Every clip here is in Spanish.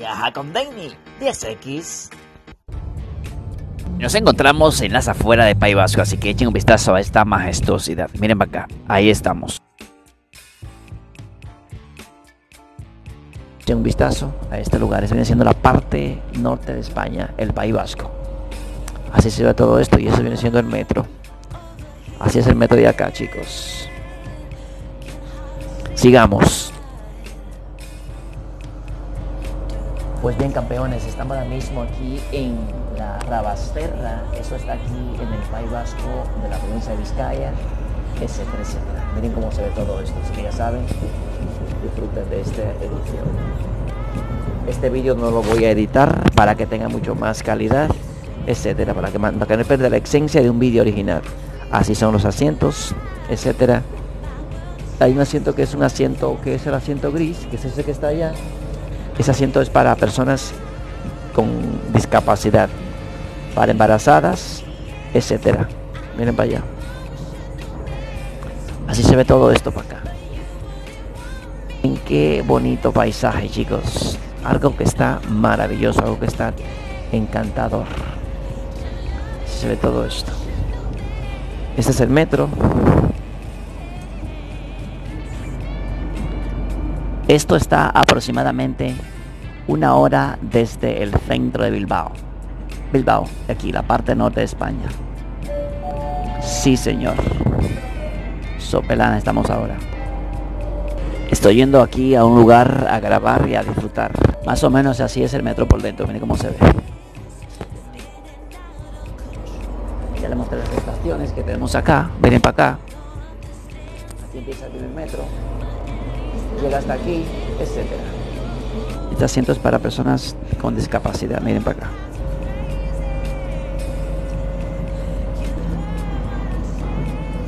Viaja con Denny, 10X. Nos encontramos en las afueras de País Vasco, así que echen un vistazo a esta majestuosidad. Miren para acá, ahí estamos. Echen un vistazo a este lugar, es viene siendo la parte norte de España, el País Vasco. Así se ve todo esto y eso viene siendo el metro. Así es el metro de acá, chicos. Sigamos. Pues bien, campeones, estamos ahora mismo aquí en la Rabasterra. Eso está aquí en el País Vasco de la provincia de Vizcaya, etcétera. Miren cómo se ve todo esto. Así que ya saben, disfruten de esta edición. Este vídeo no lo voy a editar para que tenga mucho más calidad, etcétera, para que, para que no pierda la esencia de un vídeo original. Así son los asientos, etcétera. Hay un asiento que es un asiento que es el asiento gris, que es ese que está allá ese asiento es para personas con discapacidad, para embarazadas, etcétera. Miren para allá. Así se ve todo esto para acá. En qué bonito paisaje, chicos. Algo que está maravilloso, algo que está encantador. Así se ve todo esto. Este es el metro. Esto está aproximadamente una hora desde el centro de Bilbao. Bilbao, aquí, la parte norte de España. Sí, señor. Sopelana estamos ahora. Estoy yendo aquí a un lugar a grabar y a disfrutar. Más o menos así es el metro por dentro. Miren cómo se ve. Ya le mostré las estaciones que tenemos acá. Miren para acá. Aquí empieza el metro llega hasta aquí, etcétera. Este asiento es para personas con discapacidad, miren para acá.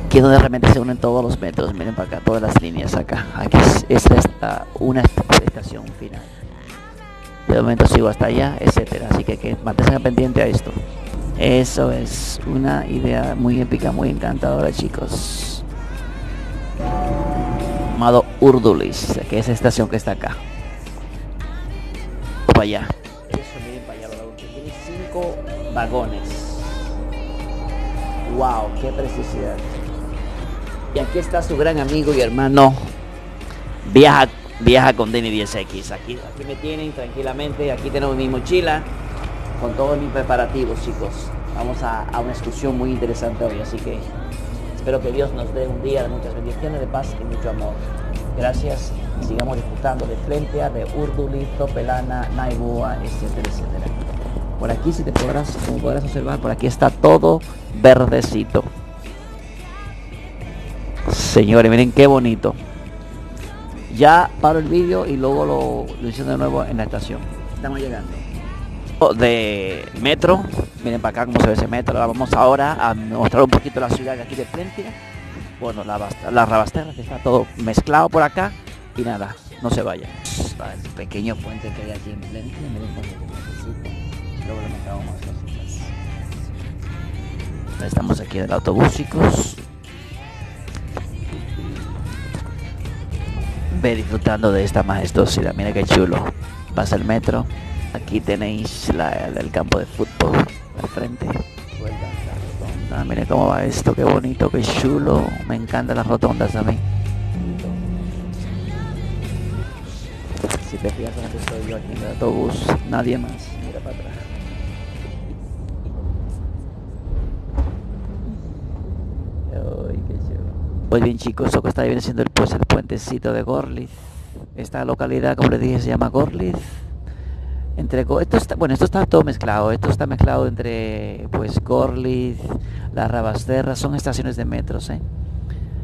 Aquí es donde realmente se unen todos los metros, miren para acá, todas las líneas acá. Aquí es, esta es una estación final. De momento sigo hasta allá, etcétera. Así que, que manténganse pendiente a esto. Eso es una idea muy épica, muy encantadora, chicos llamado Urdulis, que es la estación que está acá. Para allá. Eso, miren para allá, tiene cinco vagones. Wow, qué precisidad. Y aquí está su gran amigo y hermano. Viaja, viaja con Denny 10X. Aquí, aquí me tienen tranquilamente. Aquí tenemos mi mochila con todos mis preparativos, chicos. Vamos a, a una excursión muy interesante hoy, así que Espero que Dios nos dé un día de muchas bendiciones, de paz y mucho amor. Gracias sigamos disfrutando de Flentia, de Urduli, Topelana, Naibua, etcétera, etcétera. Por aquí, si te podrás, como podrás observar, por aquí está todo verdecito. Señores, miren qué bonito. Ya paro el vídeo y luego lo, lo hice de nuevo en la estación. Estamos llegando de metro. Miren para acá cómo se ve ese metro. Vamos ahora a mostrar un poquito la ciudad de aquí de frente. Bueno, la, la Rabastera, que está todo mezclado por acá. Y nada, no se vaya. El pequeño puente que hay aquí en frente. Luego le mostramos más cositas. Estamos aquí en el autobús, chicos. Ve disfrutando de esta majestuosidad. Mira qué chulo. Pasa el metro. Aquí tenéis el campo de fútbol al frente. Ah, mire cómo va esto, qué bonito, qué chulo. Me encantan las rotondas a mí. Si te fijas que estoy yo aquí en el autobús, nadie más. Mira para atrás. Pues bien chicos, eso que está viene siendo el, pues, el puentecito de Gorlitz. Esta localidad, como les dije, se llama Gorlitz entre esto está, bueno esto está todo mezclado esto está mezclado entre pues Gorlitz la Rabasterra son estaciones de metros ¿eh?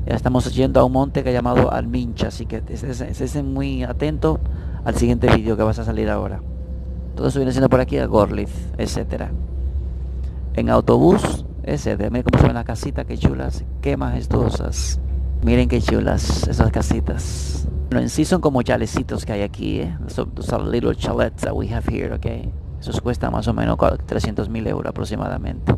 ya estamos yendo a un monte que ha llamado Almincha así que estén muy atento al siguiente vídeo que vas a salir ahora. Todo eso viene siendo por aquí a Gorlitz etcétera. En autobús etcétera. Miren cómo se ven las casitas qué chulas qué majestuosas. Miren qué chulas esas casitas en sí son como chalecitos que hay aquí, ¿eh? Those little chalets that we have here, okay? Eso cuesta más o menos 300 mil euros aproximadamente.